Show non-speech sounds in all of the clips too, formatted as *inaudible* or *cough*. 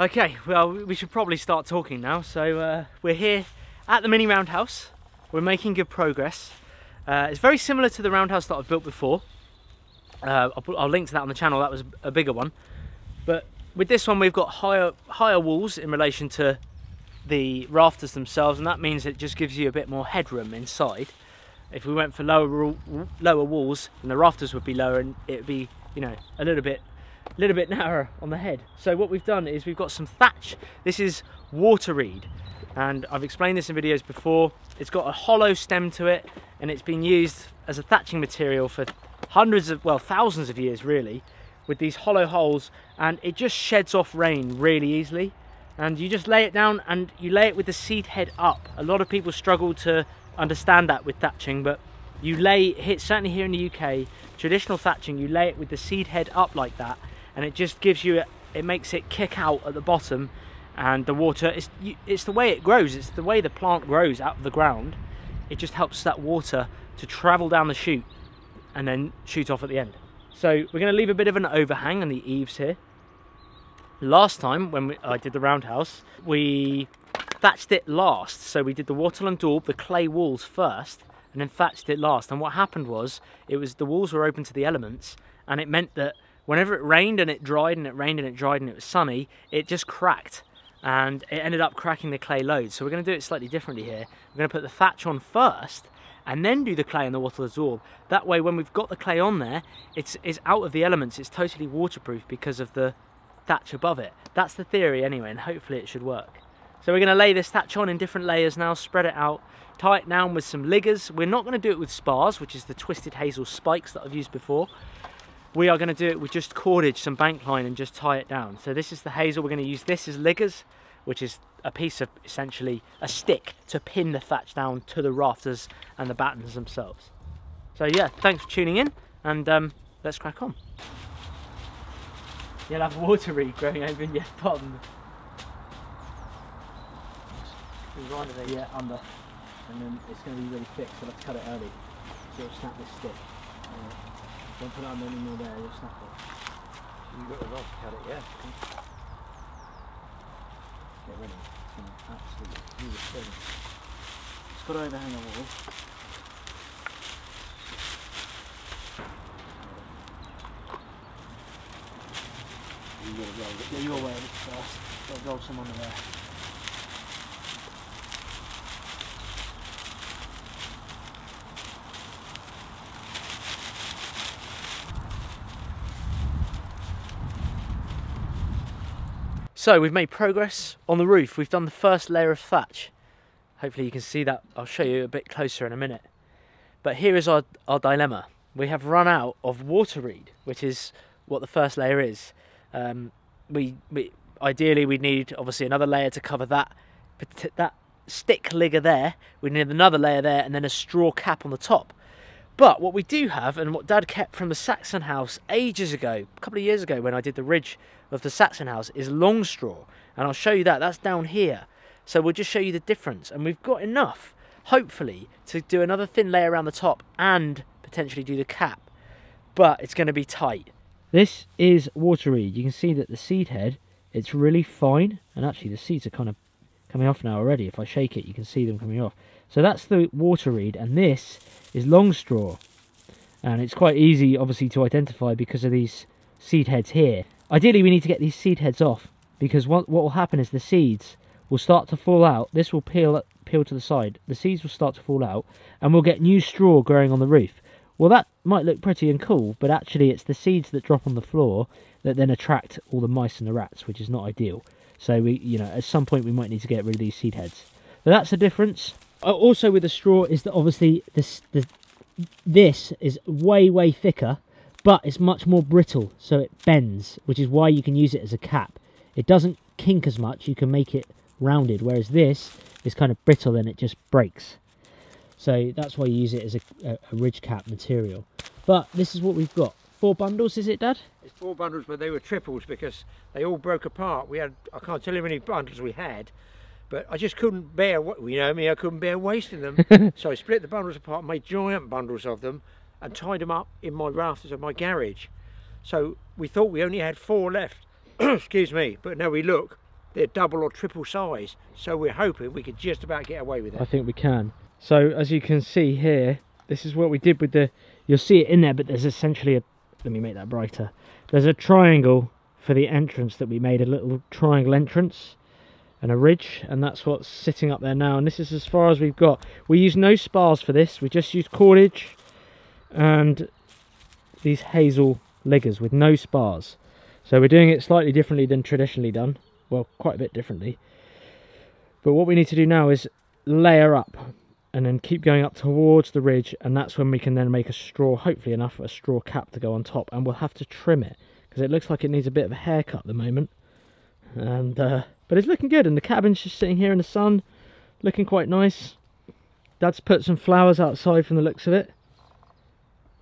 Okay, well, we should probably start talking now. So uh, we're here at the mini roundhouse. We're making good progress. Uh, it's very similar to the roundhouse that I've built before. Uh, I'll, put, I'll link to that on the channel. That was a bigger one. But with this one, we've got higher higher walls in relation to the rafters themselves, and that means it just gives you a bit more headroom inside. If we went for lower lower walls, then the rafters would be lower, and it would be you know a little bit a little bit narrower on the head. So what we've done is we've got some thatch. This is water reed and I've explained this in videos before. It's got a hollow stem to it and it's been used as a thatching material for hundreds of, well, thousands of years really, with these hollow holes and it just sheds off rain really easily. And you just lay it down and you lay it with the seed head up. A lot of people struggle to understand that with thatching, but you lay, certainly here in the UK, traditional thatching, you lay it with the seed head up like that and it just gives you it makes it kick out at the bottom and the water it's it's the way it grows it's the way the plant grows out of the ground. It just helps that water to travel down the chute and then shoot off at the end. So we're going to leave a bit of an overhang on the eaves here. Last time when we, I did the roundhouse we thatched it last. So we did the wattle and daub the clay walls first and then thatched it last. And what happened was it was the walls were open to the elements and it meant that whenever it rained and it dried and it rained and it dried and it was sunny, it just cracked and it ended up cracking the clay loads. So we're going to do it slightly differently here. We're going to put the thatch on first and then do the clay and the wattle and daub. That way when we've got the clay on there, it's, it's out of the elements, it's totally waterproof because of the thatch above it. That's the theory anyway and hopefully it should work. So we're going to lay this thatch on in different layers now, spread it out, tie it down with some liggers. We're not going to do it with spars, which is the twisted hazel spikes that I've used before we are going to do it with just cordage, some bank line and just tie it down. So this is the hazel, we're going to use this as liggers, which is a piece of essentially a stick to pin the thatch down to the rafters and the battens themselves. So yeah, thanks for tuning in and um, let's crack on. You'll have water reed growing over in your bottom. Right there, yeah, under. And then it's going to be really thick, so let's cut it early. So it'll snap this stick. Uh, don't put on any more there, you'll snap it. You've got the rod to cut it, yeah. Get rid of it. It's going to absolutely do the thing. It's got to overhang the wall. You got to roll it. Yeah, you're aware of it first. Got to roll some under there. So we've made progress on the roof. We've done the first layer of thatch. Hopefully you can see that. I'll show you a bit closer in a minute. But here is our, our dilemma. We have run out of water reed, which is what the first layer is. Um, we, we Ideally we need obviously another layer to cover that, that stick ligger there. We need another layer there and then a straw cap on the top. But what we do have, and what Dad kept from the Saxon house ages ago, a couple of years ago when I did the ridge of the Saxon house, is long straw. And I'll show you that, that's down here. So we'll just show you the difference. And we've got enough, hopefully, to do another thin layer around the top and potentially do the cap. But it's going to be tight. This is water reed. You can see that the seed head, it's really fine. And actually the seeds are kind of coming off now already. If I shake it, you can see them coming off. So that's the water reed, and this is long straw. And it's quite easy, obviously, to identify because of these seed heads here. Ideally, we need to get these seed heads off, because what, what will happen is the seeds will start to fall out. This will peel, peel to the side. The seeds will start to fall out, and we'll get new straw growing on the roof. Well, that might look pretty and cool, but actually it's the seeds that drop on the floor that then attract all the mice and the rats, which is not ideal. So we, you know, at some point we might need to get rid of these seed heads. But that's the difference. Uh, also with the straw is that obviously this the, this is way way thicker but it's much more brittle so it bends which is why you can use it as a cap. It doesn't kink as much you can make it rounded whereas this is kind of brittle and it just breaks. So that's why you use it as a, a, a ridge cap material. But this is what we've got. Four bundles is it dad? It's four bundles but they were triples because they all broke apart. We had i can't tell you how many bundles we had but I just couldn't bear, you know me, I couldn't bear wasting them. *laughs* so I split the bundles apart, made giant bundles of them, and tied them up in my rafters of my garage. So we thought we only had four left, *clears throat* excuse me, but now we look, they're double or triple size. So we're hoping we could just about get away with it. I think we can. So as you can see here, this is what we did with the, you'll see it in there, but there's essentially a, let me make that brighter. There's a triangle for the entrance that we made, a little triangle entrance and a ridge, and that's what's sitting up there now. And this is as far as we've got. We use no spars for this, we just use cordage and these hazel liggers with no spars. So we're doing it slightly differently than traditionally done. Well, quite a bit differently. But what we need to do now is layer up and then keep going up towards the ridge and that's when we can then make a straw hopefully enough a straw cap to go on top and we'll have to trim it because it looks like it needs a bit of a haircut at the moment and uh, but it's looking good and the cabin's just sitting here in the sun looking quite nice dad's put some flowers outside from the looks of it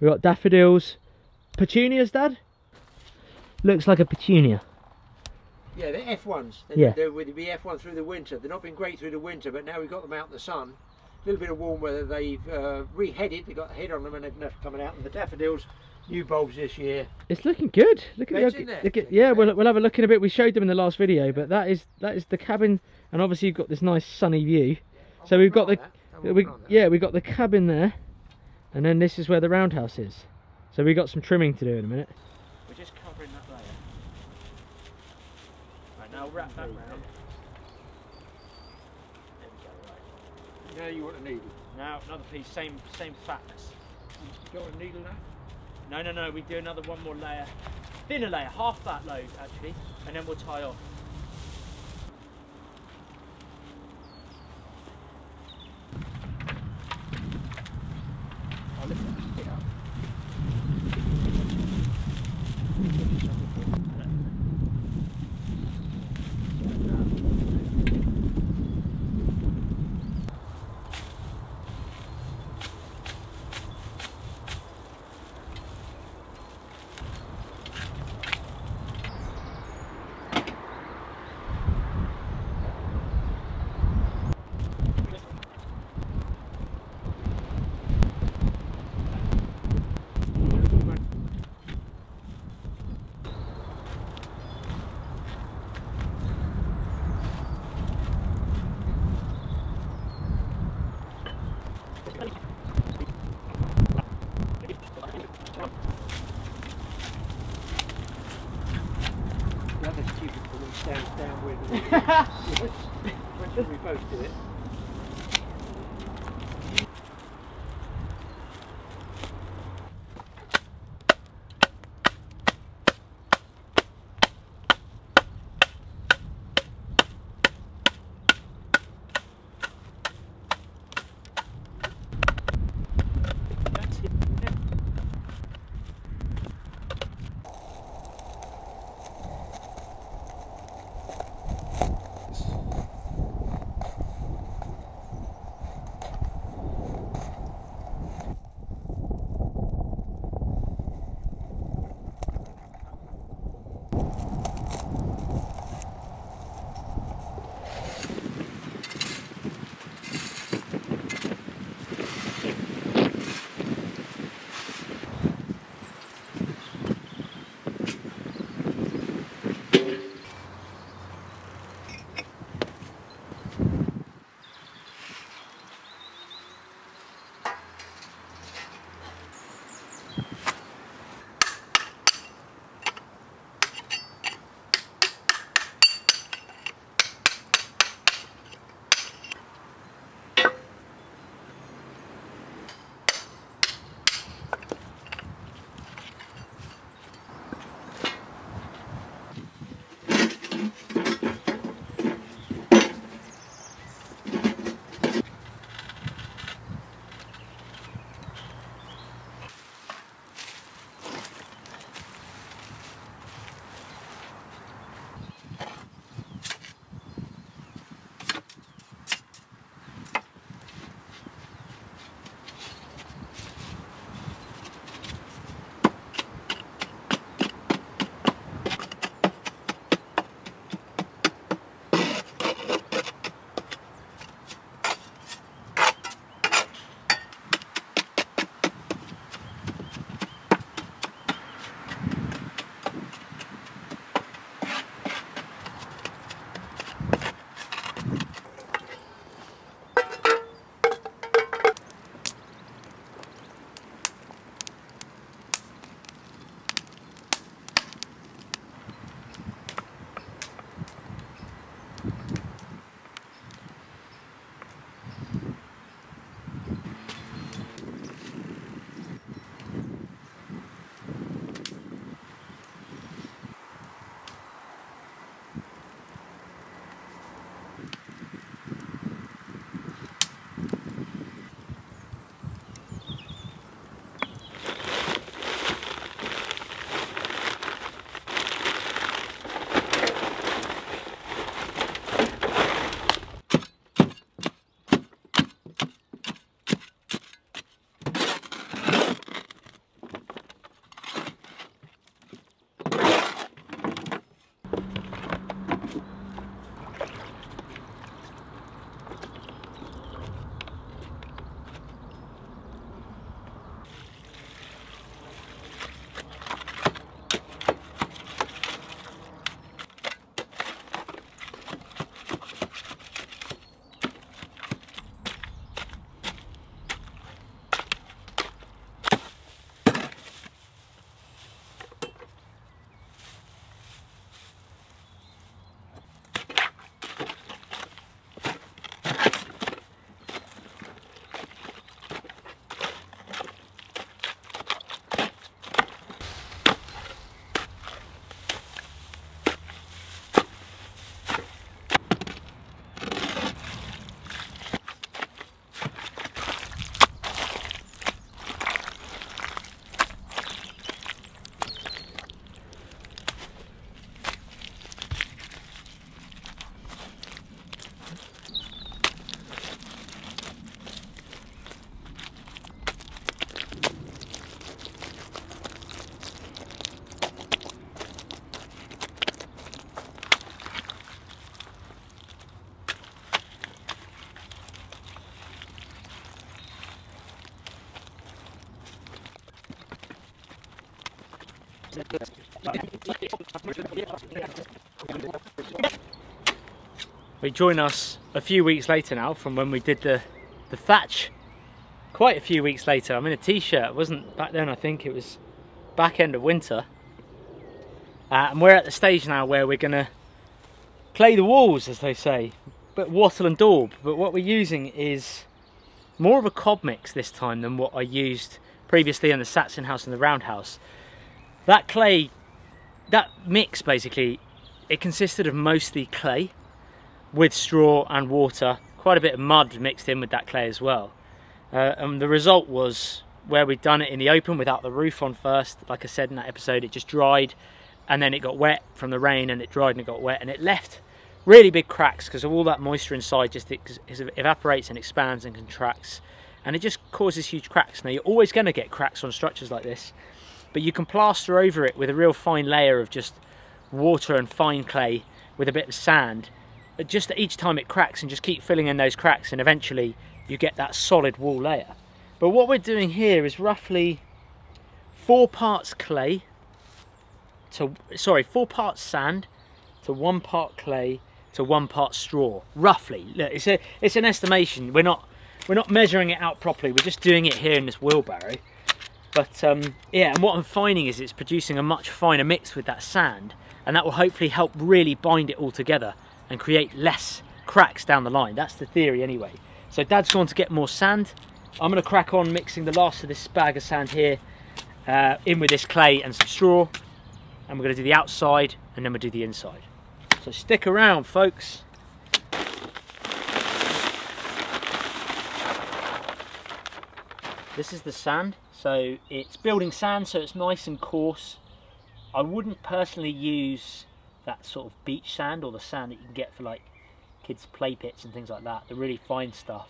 we've got daffodils petunias dad looks like a petunia Yeah, they're F1s. They're, Yeah. they're with the F1 through the winter. They've not been great through the winter, but now we've got them out in the sun. A little bit of warm weather. They've uh, reheaded. They've got a head on them and they've coming out. And the daffodils, new bulbs this year. It's looking good. Look at Beds the, in there. look at, yeah. We'll, we'll have a look in a bit. We showed them in the last video, but that is that is the cabin, and obviously you've got this nice sunny view. So we've got the we, yeah we got the cabin there, and then this is where the roundhouse is. So we've got some trimming to do in a minute. We're just covering that layer. Right now wrap that round. There we go. Right. Now you want a needle. Now another piece, same same facts. You got a needle now? No, no, no, we do another one more layer. Thinner layer, half that load actually, and then we'll tie off. When should we do it? We join us a few weeks later now from when we did the, the thatch. Quite a few weeks later. I'm in a t-shirt. Wasn't back then, I think it was back end of winter. Uh, and we're at the stage now where we're going to play the walls, as they say, but wattle and daub. But what we're using is more of a cob mix this time than what I used previously in the Saxon house and the roundhouse. That clay, that mix basically, it consisted of mostly clay with straw and water, quite a bit of mud mixed in with that clay as well. Uh, and the result was where we'd done it in the open without the roof on first, like I said in that episode, it just dried and then it got wet from the rain and it dried and it got wet and it left really big cracks because of all that moisture inside just evaporates and expands and contracts and it just causes huge cracks. Now you're always going to get cracks on structures like this but you can plaster over it with a real fine layer of just water and fine clay with a bit of sand but just each time it cracks and just keep filling in those cracks and eventually you get that solid wall layer. But what we're doing here is roughly four parts clay to, sorry, four parts sand to one part clay to one part straw, roughly. Look, it's, a, it's an estimation. We're not, we're not measuring it out properly. We're just doing it here in this wheelbarrow. But um, yeah, and what I'm finding is it's producing a much finer mix with that sand and that will hopefully help really bind it all together and create less cracks down the line. That's the theory anyway. So Dad's gone to get more sand. I'm going to crack on mixing the last of this bag of sand here uh, in with this clay and some straw. And we're going to do the outside and then we'll do the inside. So stick around folks. This is the sand. So it's building sand so it's nice and coarse. I wouldn't personally use that sort of beach sand or the sand that you can get for like kids play pits and things like that, the really fine stuff.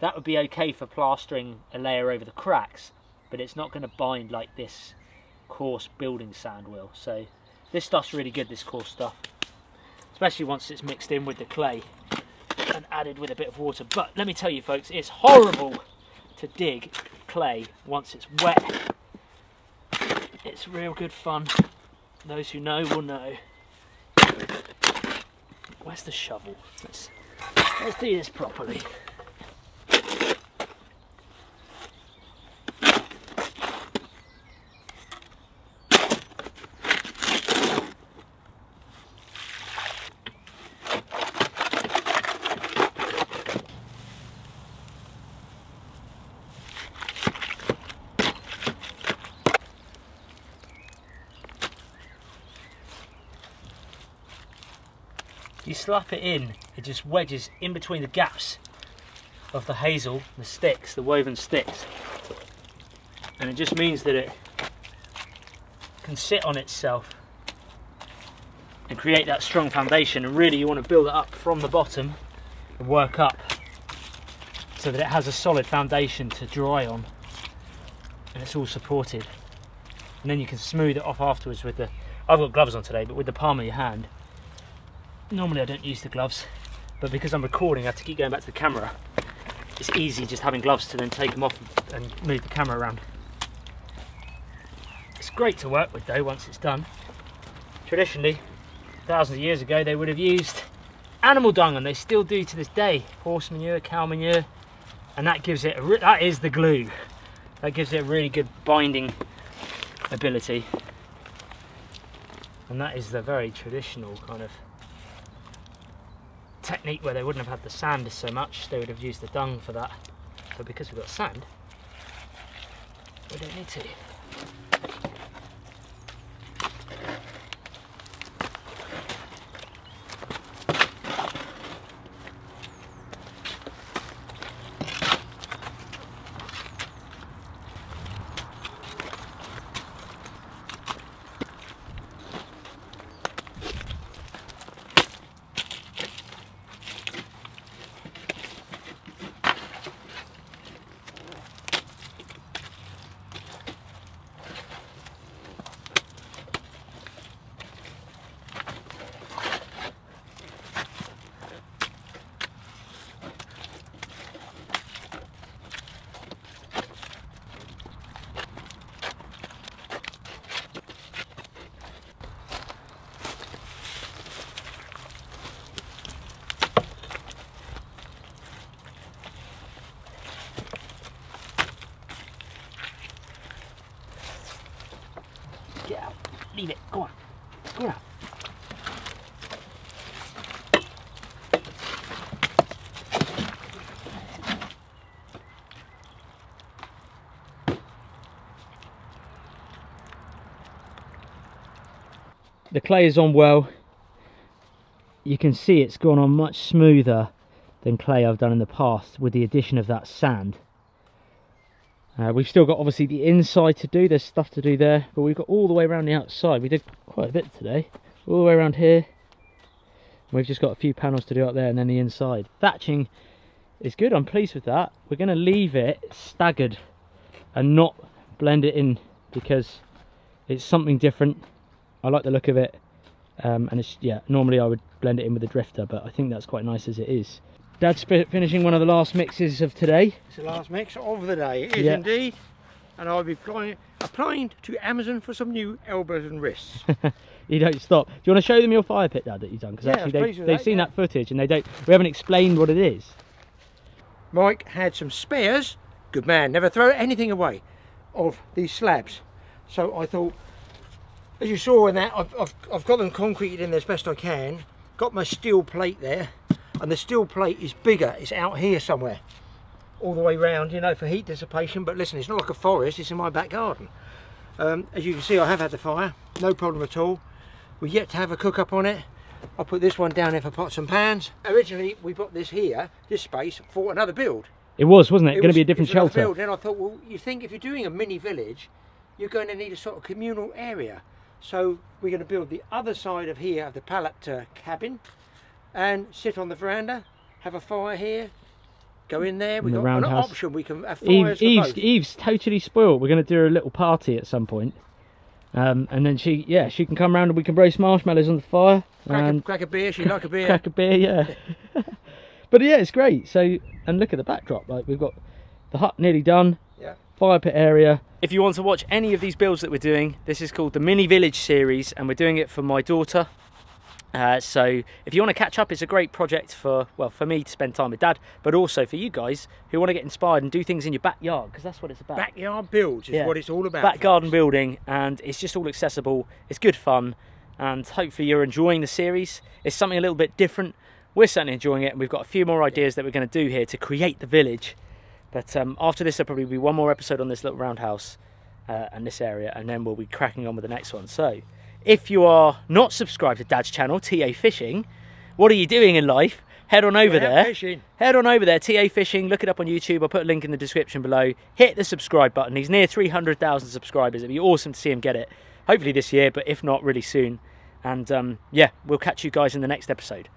That would be okay for plastering a layer over the cracks, but it's not going to bind like this coarse building sand will. So this stuff's really good, this coarse stuff, especially once it's mixed in with the clay and added with a bit of water. But let me tell you folks, it's horrible to dig clay once it's wet. It's real good fun. Those who know will know. Where's the shovel? Let's, let's do this properly. Slap it in, it just wedges in between the gaps of the hazel, the sticks, the woven sticks. And it just means that it can sit on itself and create that strong foundation. And really you want to build it up from the bottom and work up so that it has a solid foundation to dry on and it's all supported. And then you can smooth it off afterwards with the, I've got gloves on today, but with the palm of your hand, normally I don't use the gloves, but because I'm recording, I have to keep going back to the camera. It's easy just having gloves to then take them off and move the camera around. It's great to work with though once it's done. Traditionally, thousands of years ago, they would have used animal dung, and they still do to this day. Horse manure, cow manure, and that gives it, that is the glue. That gives it a really good binding ability. And that is the very traditional kind of technique where they wouldn't have had the sand so much, they would have used the dung for that. But because we've got sand, we don't need to. Leave it. Go on. Go on. The clay is on well. You can see it's gone on much smoother than clay I've done in the past with the addition of that sand. Uh, we've still got obviously the inside to do, there's stuff to do there, but we've got all the way around the outside. We did quite a bit today. All the way around here. We've just got a few panels to do up there and then the inside. Thatching is good, I'm pleased with that. We're going to leave it staggered and not blend it in because it's something different. I like the look of it. Um, and it's, yeah, normally I would blend it in with a drifter, but I think that's quite nice as it is. Dad's finishing one of the last mixes of today. It's the last mix of the day, it is Yeah. indeed. And I'll be applying, applying to Amazon for some new elbows and wrists. *laughs* you don't stop. Do you want to show them your fire pit, Dad, that you've done? Because Yeah, actually they, pleased with they've that, seen yeah. that footage and they don't. We haven't explained what it is. Mike had some spares, good man, never throw anything away, of these slabs. So I thought, as you saw in that, I've, I've, I've got them concreted in there as best I can, got my steel plate there, and the steel plate is bigger, it's out here somewhere, all the way round, you know, for heat dissipation, but listen, it's not like a forest, it's in my back garden. Um, as you can see, I have had the fire, no problem at all. We're yet to have a cook up on it. I'll put this one down here for pots and pans. Originally, we put this here, this space, for another build. It was, wasn't it? It Going to was- be a different shelter. Build. Then I thought, well, you think if you're doing a mini village, you're going to need a sort of communal area. So we're going to build the other side of here of the pallet uh, cabin, and sit on the veranda, have a fire here, go in there. We've the got an roundhouse. option. We can have Eve, fires for Eve's, both. Eve's totally spoiled. We're going to do a little party at some point. Um, and then she, yeah, she can come round and we can roast marshmallows on the fire Crack, a, and crack a beer. She like a beer. crack a beer, yeah. *laughs* but yeah, it's great. So, and look at the backdrop. Like we've got the hut nearly done. Yeah. Fire pit area. If you want to watch any of these builds that we're doing, this is called the Mini Village series, and we're doing it for my daughter. Uh, so if you want to catch up, it's a great project for well for me to spend time with Dad, but also for you guys who want to get inspired and do things in your backyard because that's what it's about. Backyard builds is Yeah. what it's all about. back garden building and it's just all accessible. It's good fun and hopefully you're enjoying the series. It's something a little bit different. We're certainly enjoying it. And we've got a few more ideas that we're going to do here to create the village. But um, after this there'll probably be one more episode on this little roundhouse uh, and this area and then we'll be cracking on with the next one. So if you are not subscribed to dad's channel ta fishing what are you doing in life head on over We're there Fishing. head on over there, TA Fishing, look it up on YouTube. I'll put a link in the description below. Hit the subscribe button. He's near 300,000 subscribers. It'd be awesome to see him get it. Hopefully this year, but if not, really soon. And um, yeah, we'll catch you guys in the next episode.